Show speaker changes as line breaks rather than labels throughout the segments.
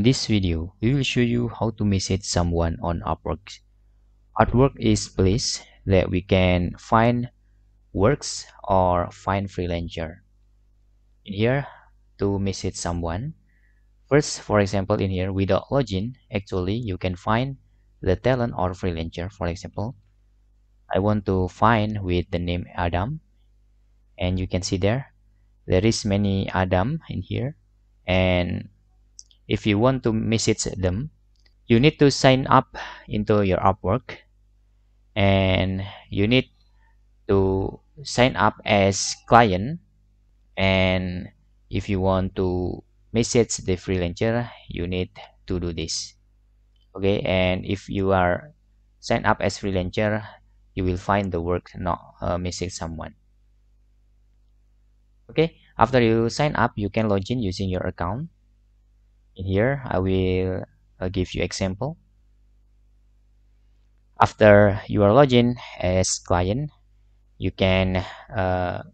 In this video, we will show you how to message someone on Upwork. Upwork is place that we can find works or find freelancer. In here, to message someone, first, for example, in here, without login, actually, you can find the talent or freelancer. For example, I want to find with the name Adam, and you can see there, there is many Adam in here, and if you want to message them you need to sign up into your Upwork. And you need to sign up as client. And if you want to message the freelancer you need to do this. Okay? And if you are signed up as freelancer you will find the work not uh, message someone. Okay? After you sign up you can log in using your account in here I will uh, give you example. After you are logged in as client you can uh,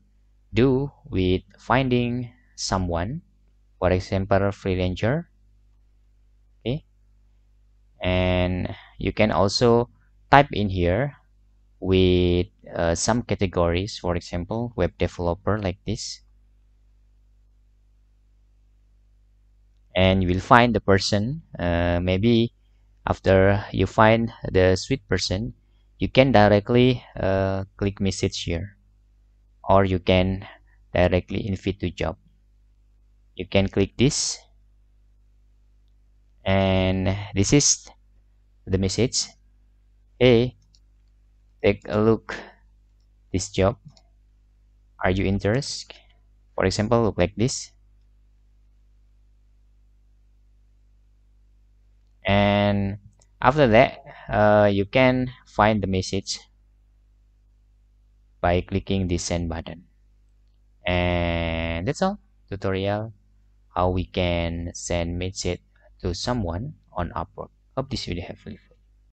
do with finding someone for example freelancer okay? And you can also type in here with uh, some categories for example web developer like this and you will find the person uh, maybe after you find the sweet person you can directly uh, click message here. Or you can directly invite to job. You can click this. And this is the message. Hey take a look this job. Are you interested? For example look like this and after that uh, you can find the message by clicking the send button. And that's all. Tutorial how we can send message to someone on Upwork. Hope this video helpful